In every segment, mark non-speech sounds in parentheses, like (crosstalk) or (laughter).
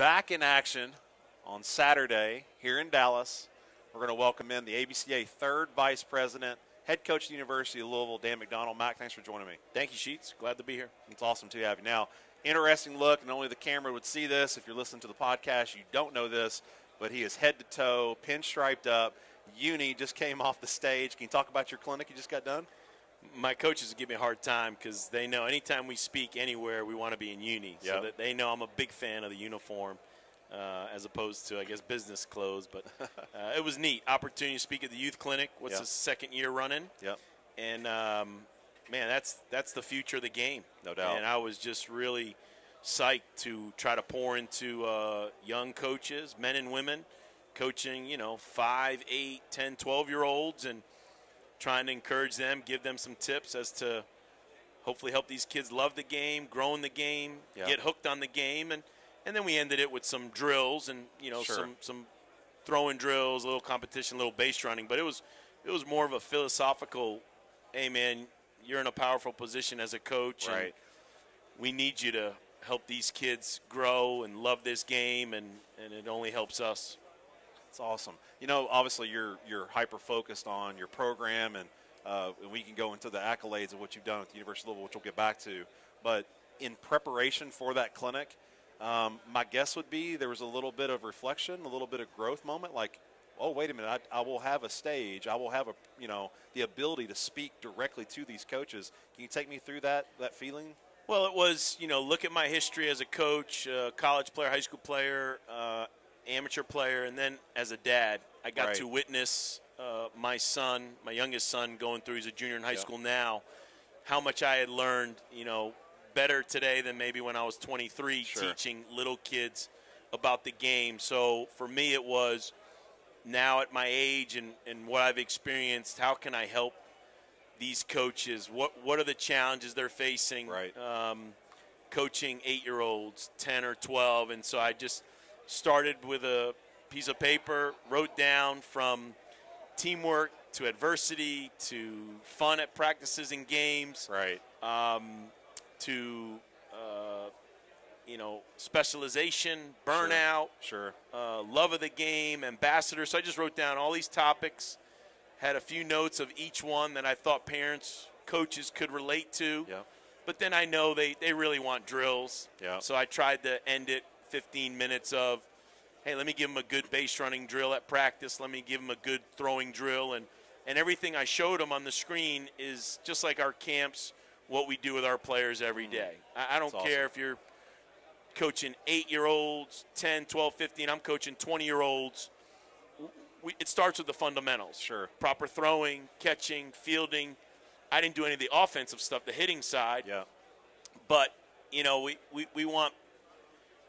back in action on Saturday here in Dallas. We're going to welcome in the ABCA third vice president, head coach of the University of Louisville, Dan McDonnell. Mac, thanks for joining me. Thank you, Sheets. Glad to be here. It's awesome to have you. Now, interesting look, and only the camera would see this. If you're listening to the podcast, you don't know this, but he is head to toe, pinstriped up. Uni just came off the stage. Can you talk about your clinic you just got done? My coaches give me a hard time because they know anytime we speak anywhere, we want to be in uni. Yep. So that they know I'm a big fan of the uniform uh, as opposed to, I guess, business clothes. But (laughs) uh, it was neat. Opportunity to speak at the youth clinic. What's Yep. the second year running? Yep. And um, man, that's that's the future of the game. No doubt. And I was just really psyched to try to pour into uh, young coaches, men and women, coaching, you know, five, eight, 10, 12 year olds, and trying to encourage them, give them some tips as to hopefully help these kids love the game, grow in the game, Yeah. get hooked on the game, and and then we ended it with some drills and you know Sure. some some throwing drills, a little competition, a little base running, but it was it was more of a philosophical. Hey man, you're in a powerful position as a coach, and Right. we need you to help these kids grow and love this game, and and it only helps us. It's awesome. You know, obviously you're you're hyper focused on your program, and uh, we can go into the accolades of what you've done at the University Louisville, which we'll get back to. But in preparation for that clinic, um, my guess would be there was a little bit of reflection, a little bit of growth moment, like. Oh wait a minute! I, I will have a stage. I will have a you know the ability to speak directly to these coaches. Can you take me through that that feeling? Well, it was, you know, look at my history as a coach, uh, college player, high school player, uh, amateur player, and then as a dad, I got Right. to witness uh, my son, my youngest son, going through. He's a junior in high Yeah. school now. How much I had learned, you know, better today than maybe when I was 23, Sure. teaching little kids about the game. So for me, it was now at my age and, and what I've experienced, how can I help these coaches? What what are the challenges they're facing? Right. Um, coaching eight year olds, ten or twelve, and so I just started with a piece of paper, wrote down from teamwork to adversity to fun at practices and games Right. um, to uh, you know specialization, burnout, Sure. uh, love of the game, ambassador. So I just wrote down all these topics, had a few notes of each one that I thought parents, coaches could relate to. Yeah. But then I know they, they really want drills. Yeah. So I tried to end it 15 minutes of, hey, let me give them a good base running drill at practice. Let me give them a good throwing drill. And, and everything I showed them on the screen is just like our camps, what we do with our players every mm. day. I, I don't That's care awesome. if you're coaching eight year olds, 10, 12, 15. I'm coaching 20 year olds. We, it starts with the fundamentals. Sure. Proper throwing, catching, fielding. I didn't do any of the offensive stuff, the hitting side. Yeah. But, you know, we, we, we want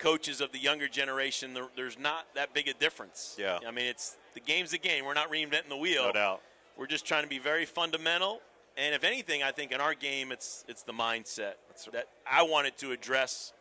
coaches of the younger generation, there, there's not that big a difference. Yeah. I mean, it's the game's the game. We're not reinventing the wheel. No doubt. We're just trying to be very fundamental. And if anything, I think in our game, it's it's the mindset that I wanted to address.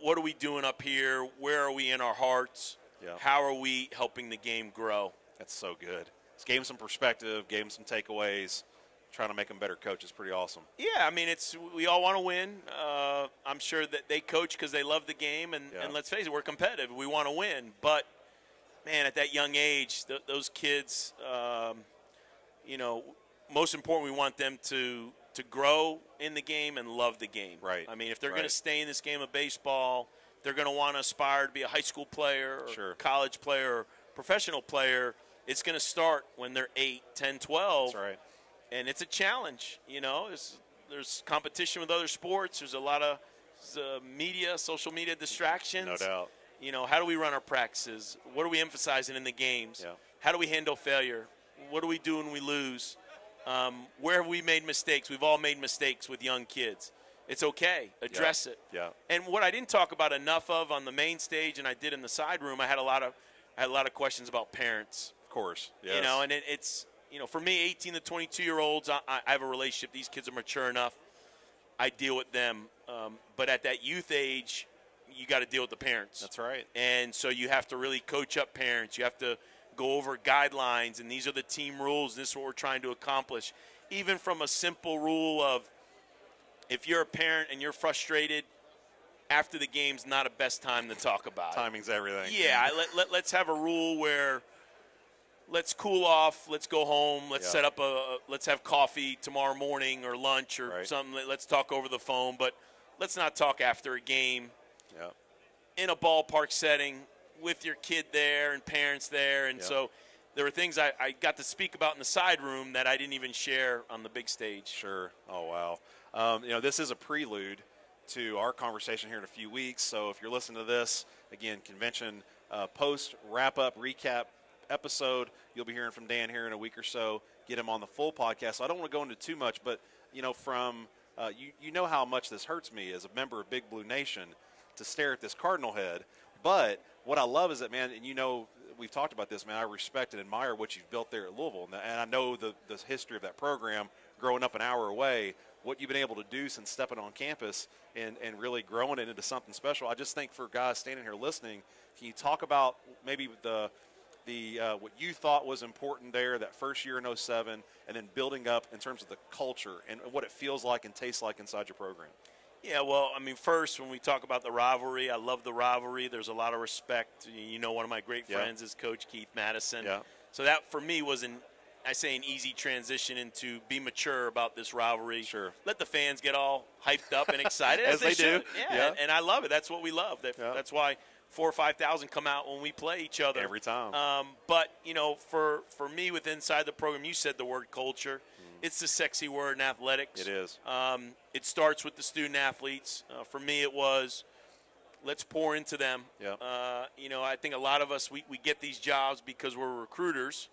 What are we doing up here? Where are we in our hearts? Yeah. How are we helping the game grow? That's so good. It's gave him some perspective, gave him some takeaways, trying to make them better coaches. Is pretty awesome. Yeah, I mean, it's we all want to win. Uh, I'm sure that they coach because they love the game, and, Yeah. and let's face it, we're competitive. We want to win, but man, at that young age, th- those kids, um, you know, most important, we want them to to grow in the game and love the game. Right. I mean, if they're going to stay in this game of baseball, they're going to want to aspire to be a high school player, or Sure. college player, or professional player. It's going to start when they're 8, 10, 12 That's right. And it's a challenge. You know, there's, there's competition with other sports. There's a lot of uh, media, social media distractions. No doubt. You know, how do we run our practices? What are we emphasizing in the games? Yeah. How do we handle failure? What do we do when we lose? Um, where have we made mistakes? We've all made mistakes with young kids. It's okay. Address it. Yeah. And what I didn't talk about enough of on the main stage, and I did in the side room, I had a lot of, I had a lot of questions about parents. Of course. Yes. You know, and it, it's you know, for me, 18 to 22 year olds, I, I have a relationship. These kids are mature enough. I deal with them, um, but at that youth age, you got to deal with the parents. That's right. And so you have to really coach up parents. You have to go over guidelines, and these are the team rules. This is what we're trying to accomplish. Even from a simple rule of if you're a parent and you're frustrated after the game's not a best time to talk about. it. Timing's everything. Yeah, I- let, let, let's have a rule where let's cool off, let's go home, let's Yeah. set up a, let's have coffee tomorrow morning or lunch or Right. something. Let- Let's talk over the phone, but let's not talk after a game Yeah. in a ballpark setting with your kid there and parents there. And Yeah. so there were things I, I got to speak about in the side room that I didn't even share on the big stage. Sure. Oh wow. Um, you know, this is a prelude to our conversation here in a few weeks. So if you're listening to this again, convention uh, post wrap up recap episode, you'll be hearing from Dan here in a week or so. Get him on the full podcast. So I don't want to go into too much, but you know, from uh, you you know how much this hurts me as a member of Big Blue Nation to stare at this cardinal head. But what I love is that man, and you know, we've talked about this, man. I respect and admire what you've built there at Louisville, and, and I know the the history of that program. Growing up an hour away, what you've been able to do since stepping on campus and and really growing it into something special. I just think for guys standing here listening, can you talk about maybe the the uh, what you thought was important there that first year in 07 and then building up in terms of the culture and what it feels like and tastes like inside your program Yeah, well, I mean, first, when we talk about the rivalry, I love the rivalry. There's a lot of respect. You know, one of my great Yeah. friends is Coach Keith Madison. Yeah. So that, for me, was an, I say, an easy transition into be mature about this rivalry. Sure. Let the fans get all hyped up and (laughs) excited As they do. Yeah, Yeah. And, and I love it. That's what we love. That, Yeah. That's why four or five thousand come out when we play each other Every time. Um, but you know, for for me, with inside the program, you said the word culture. It's the sexy word in athletics. Mm. It is. Um, it starts with the student athletes. Uh, for me, it was let's pour into them. Uh, you know, I think a lot of us we, we get these jobs because we're recruiters,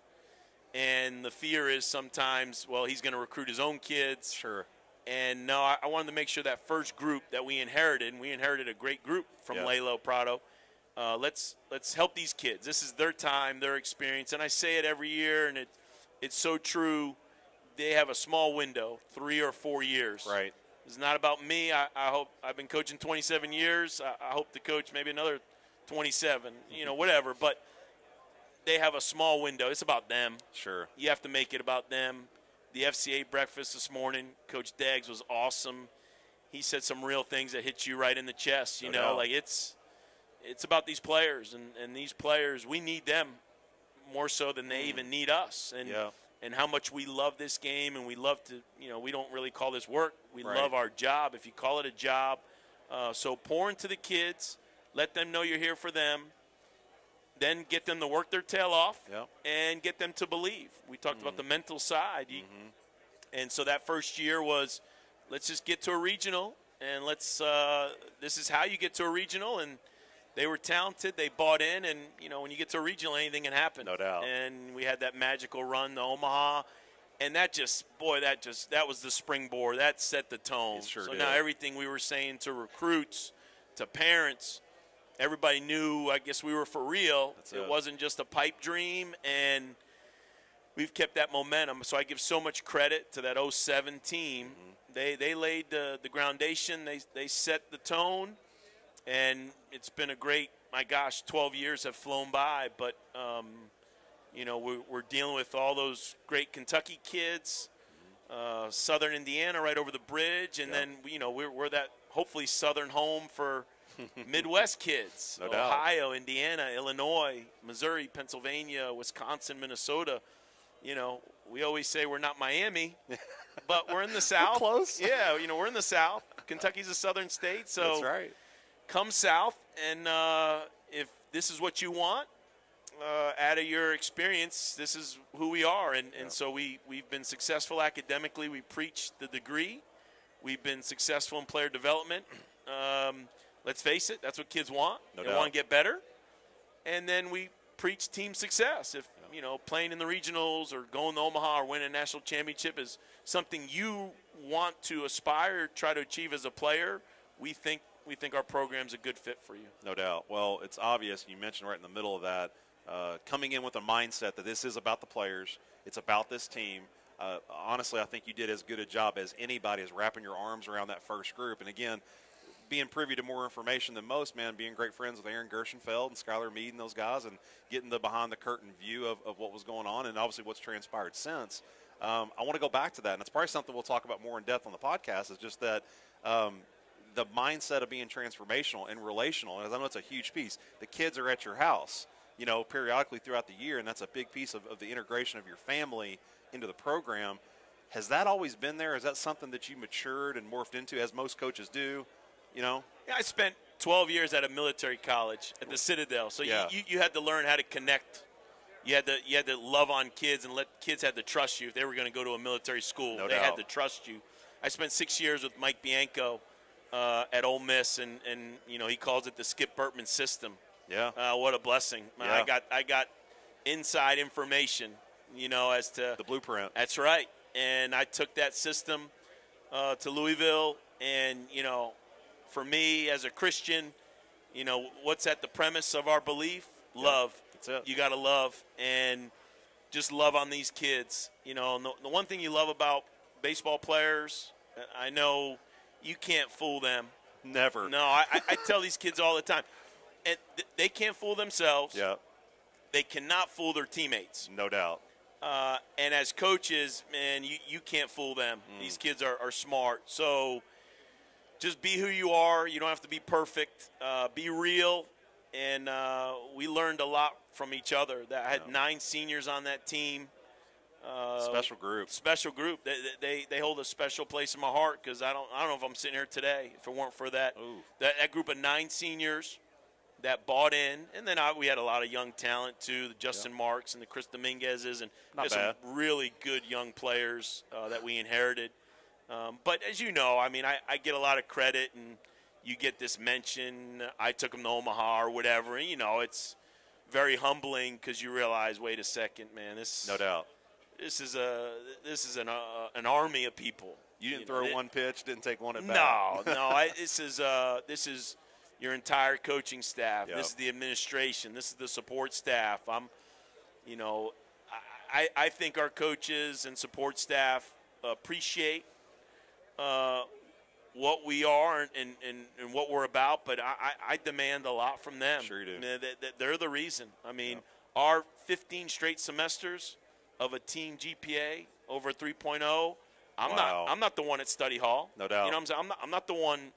and the fear is sometimes, well, he's going to recruit his own kids. sure And no, I, I wanted to make sure that first group that we inherited, and we inherited a great group from Yeah. Lelo Prado. Uh, let's let's help these kids. This is their time, their experience, and I say it every year, and it it's so true. They have a small window, three or four years. right It's not about me. I, I hope I've been coaching 27 years. I, I hope to coach maybe another 27. You know, whatever. But they have a small window. It's about them. sure You have to make it about them. The FCA breakfast this morning, Coach Deggs was awesome. He said some real things that hit you right in the chest. You No know, doubt. like it's it's about these players, and, and these players, we need them more so than they even need us. And Mm. Yeah. and how much we love this game, and we love to, you know, we don't really call this work. We Right. love our job. If you call it a job, uh, so pour into the kids, let them know you're here for them. Then get them to work their tail off Yep. and get them to believe. We talked about the mental side. Mm-hmm. And so that first year was let's just get to a regional and let's, uh, this is how you get to a regional. And they were talented. They bought in. And, you know, when you get to a regional, anything can happen. No doubt. And we had that magical run to Omaha. And that just, boy, that just, that was the springboard. That set the tone. It sure so did. now everything we were saying to recruits, to parents, everybody knew, I guess we were for real. It it. wasn't just a pipe dream. And we've kept that momentum. So I give so much credit to that 07 team. Mm-hmm. They, they laid the, the groundation, they, they set the tone, and it's been a great, my gosh, 12 years have flown by. But, um, you know, we're, we're dealing with all those great Kentucky kids, uh, Southern Indiana right over the bridge, and Yeah. then, you know, we're, we're that hopefully Southern home for (laughs) Midwest kids. No doubt. Ohio, Indiana, Illinois, Missouri, Pennsylvania, Wisconsin, Minnesota. You know, we always say we're not Miami, (laughs) but we're in the South. close. Yeah, you know, we're in the South. Kentucky's a southern state, so that's right come south, and uh, if this is what you want, uh, out of your experience, this is who we are, and, and so we we've been successful academically. We preach the degree. We've been successful in player development. Um, let's face it, that's what kids want. No they doubt. want to get better, and then we preach team success. If you know playing in the regionals or going to Omaha or winning a national championship is something you want to aspire, try to achieve as a player, we think we think our program's a good fit for you. No doubt. Well, it's obvious. You mentioned right in the middle of that, uh, coming in with a mindset that this is about the players. It's about this team. Uh, honestly, I think you did as good a job as anybody as wrapping your arms around that first group. And again, being privy to more information than most, man, being great friends with Aaron Gershenfeld and Skylar Meade and those guys, and getting the behind the curtain view of, of what was going on, and obviously what's transpired since. Um, I want to go back to that, and it's probably something we'll talk about more in depth on the podcast. Is just that um, the mindset of being transformational and relational, and I know it's a huge piece. The kids are at your house, you know, periodically throughout the year, and that's a big piece of, of the integration of your family into the program. Has that always been there? Is that something that you matured and morphed into, as most coaches do? You know, Yeah, I spent 12 years at a military college at the Citadel, so Yeah. you, you, you had to learn how to connect. You had to you had to love on kids and let kids had to trust you if they were going to go to a military school. No they doubt. had to trust you. I spent six years with Mike Bianco uh, at Ole Miss, and, and you know he calls it the Skip Bertman system. yeah, Uh, what a blessing! Yeah. I got I got inside information, you know, as to the blueprint. that's right. And I took that system uh, to Louisville. And, you know, for me as a Christian, you know, what's at the premise of our belief? Love. That's it. You got to love. And just love on these kids. You know, the, the one thing you love about baseball players, I know you can't fool them. Never. No, I, I- tell these kids all the time. And th- they can't fool themselves. Yeah, They cannot fool their teammates. no doubt. Uh, and as coaches, man, you, you can't fool them. Mm. These kids are, are smart. So just be who you are. You don't have to be perfect. Uh, be real. And uh, we learned a lot from each other. That I had Yeah. nine seniors on that team. Uh, Special group. special group. They, they, they hold a special place in my heart because I don't I don't know if I'm sitting here today if it weren't for that Ooh. that, that group of nine seniors that bought in, and then I, we had a lot of young talent too, the Justin Marks and the Chris Dominguez's, and some really good young players uh, that we inherited. Um, but as you know, I mean, I, I get a lot of credit, and you get this mention. I took them to Omaha or whatever, and you know, it's very humbling because you realize, wait a second, man, this No doubt. This is a this is an uh, an army of people. You didn't know, throw it- one pitch, didn't take one at bat. No, no. (laughs) I, this is uh, this is your entire coaching staff. Yep. This is the administration. This is the support staff. I'm, you know, I, I think our coaches and support staff appreciate uh, what we are and, and, and, what we're about, but I, I, demand a lot from them. Sure you do. I mean, they- they- They're the reason. I mean, our 15 straight semesters of a team GPA over 3.0. I'm Wow. not. I'm not the one at study hall. No doubt. You know what I'm saying? I'm not, I'm not the one.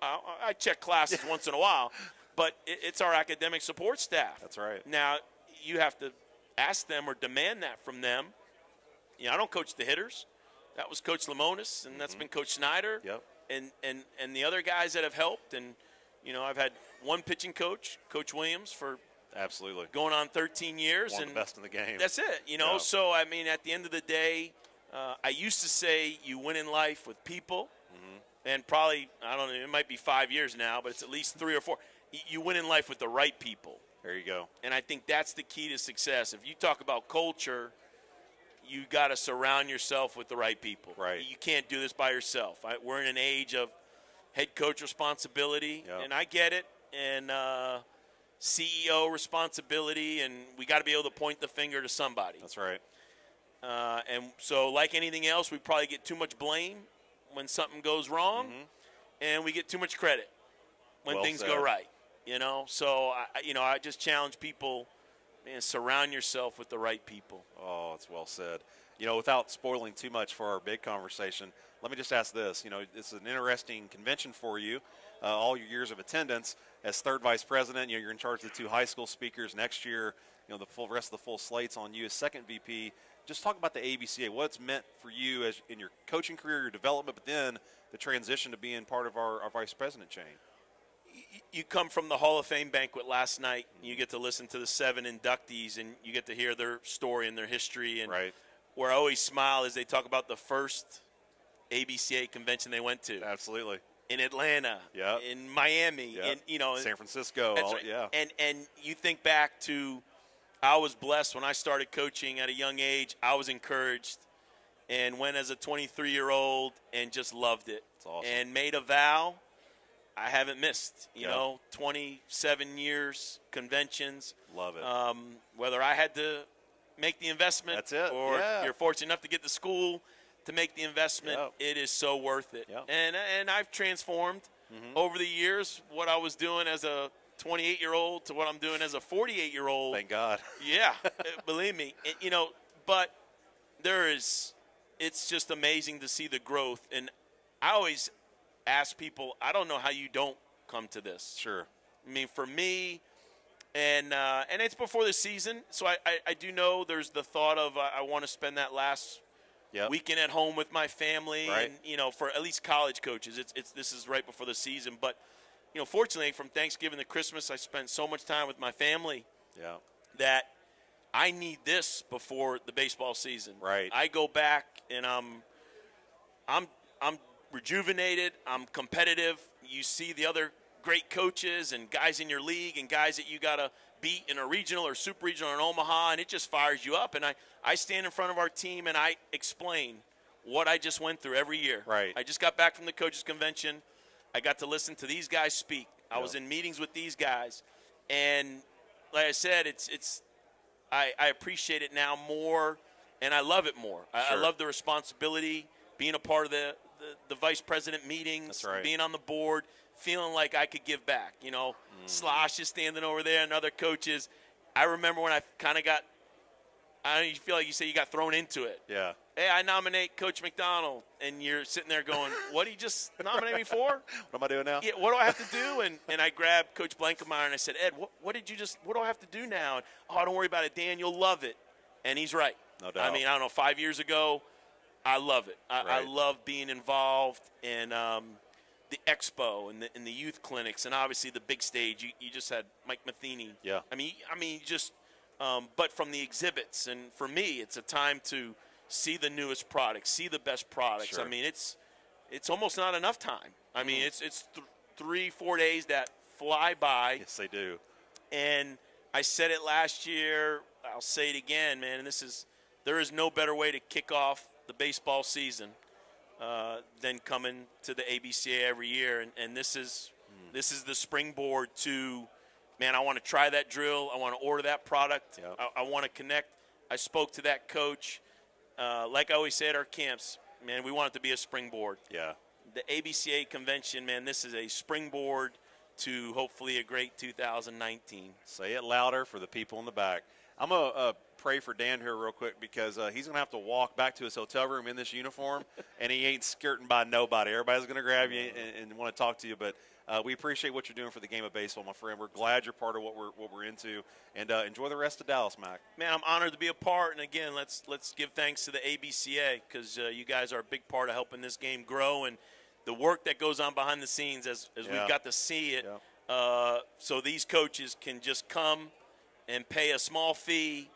I, I check classes (laughs) once in a while, but it, it's our academic support staff. That's right. Now you have to ask them or demand that from them. You know, I don't coach the hitters. That was Coach Lemonis, and that's been Coach Snider. Mm-hmm. Yep. And, and and the other guys that have helped, and you know, I've had one pitching coach, Coach Williams, for Absolutely. going on 13 years, One and best in the game. that's it. You know, Yeah. so I mean, at the end of the day, uh, I used to say you win in life with people, Mm-hmm. and probably I don't know, it might be five years now, but it's at least three or four. You win in life with the right people, there you go. and I think that's the key to success. If you talk about culture, you got to surround yourself with the right people. Right. You can't do this by yourself. I, we're in an age of head coach responsibility, Yeah. and I get it, and uh, CEO responsibility, and we got to be able to point the finger to somebody. That's right. Uh, and so, like anything else, we probably get too much blame when something goes wrong, and we get too much credit when Mm-hmm. Well things said. go right. You know, so I- you know, I just challenge people, man, surround yourself with the right people. Oh, it's well said. You know, without spoiling too much for our big conversation, let me just ask this. You know, this is an interesting convention for you. Uh, all your years of attendance as third vice president, you know, you're in charge of the two high school speakers next year. You know, the full rest of the full slates on you as second VP. Just talk about the ABCA. What it's meant for you as in your coaching career, your development, but then the transition to being part of our, our vice president chain. You come from the Hall of Fame banquet last night, and you get to listen to the seven inductees, and you get to hear their story and their history. And Right. where I always smile is they talk about the first ABCA convention they went to. Absolutely. in Atlanta, Yeah. in Miami, Yeah. in you know, San Francisco. all- right. Yeah. And and you think back to, I was blessed when I started coaching at a young age. I was encouraged, and went as a 23 year old and just loved it. Awesome. And made a vow. I haven't missed. You Yeah. know, 27 years conventions. Love it. Um, whether I had to make the investment, That's it. or Yeah. you're fortunate enough to get to school to make the investment, it is so worth it. And and I've transformed over the years what I was doing as a 28 year old to what I'm doing as a 48 year old. Thank God. (laughs) Yeah, (laughs) believe me. It- you know, but there is, it's just amazing to see the growth. And I always ask people, I don't know how you don't come to this. Sure. I mean, for me, and uh, and it's before the season, so I, I, I do know there's the thought of uh, I want to spend that last Yep. weekend at home with my family, Right. and you know, for at least college coaches, it's it's this is right before the season. But you know, fortunately, from Thanksgiving to Christmas, I spent so much time with my family Yeah. that I need this before the baseball season. Right. I go back and I'm I'm I'm rejuvenated, I'm competitive. You see the other great coaches and guys in your league and guys that you got to beat in a regional or super regional in Omaha and it just fires you up and I I stand in front of our team and I explain what I just went through every year. Right. I just got back from the coaches convention. I got to listen to these guys speak. I Yeah. was in meetings with these guys and like I said, it's it's I, I appreciate it now more, and I love it more. I, I love the responsibility, being a part of the, the, vice president meetings, right. being on the board, feeling like I could give back. You know, Mm. Slosh is standing over there, and other coaches. I remember when I kind of got, I don't feel like you say you got thrown into it. Yeah. Hey, I nominate Coach McDonnell, and you're sitting there going, "What did you just nominate me for?" What am I doing now? yeah, what do I have to do? And and I grabbed Coach Blankmeyer and I said, Ed, what, what did you just? What do I have to do now? And, oh, don't worry about it, Dan. You'll love it. And he's right. No doubt. I mean, I don't know. Five years ago, I love it. I, Right. I love being involved in um, the expo and the, and the youth clinics, and obviously the big stage. You, you just had Mike Matheny. Yeah. I mean, I mean, just. Um, but from the exhibits, and for me, it's a time to see the newest products, see the best products. Sure. I mean, it's it's almost not enough time. I mean, it's it's th- three four days that fly by, Yes, they do. and I said it last year. I'll say it again, man. And this is there is no better way to kick off the baseball season uh, than coming to the ABCA every year, and, and this is this is the springboard to. Man, I want to try that drill. I want to order that product. Yep. I, I want to connect. I spoke to that coach. Uh, like I always say at our camps, man, we want it to be a springboard Yeah. the ABCA convention, man, this is a springboard to hopefully a great 2019. Say it louder for the people in the back. I'm to uh, pray for Dan here real quick because uh, he's going to have to walk back to his hotel room in this uniform, and he ain't skirting by nobody. Everybody's going to grab you and, and want to talk to you. But uh, we appreciate what you're doing for the game of baseball, my friend. We're glad you're part of what we're what we're into, and uh, enjoy the rest of Dallas, Mac. Man, I'm honored to be a part, and again, let's let's give thanks to the ABCA because uh, you guys are a big part of helping this game grow and the work that goes on behind the scenes as, as Yeah. we've got to see it. Yeah. Uh, so these coaches can just come and pay a small fee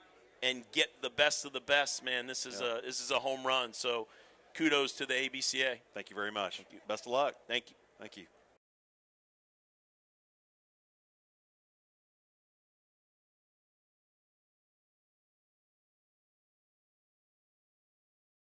and get the best of the best. Man, this is Yeah. a this is a home run. So kudos to the ABCA. Thank you very much. Best of luck. Thank you. Thank you.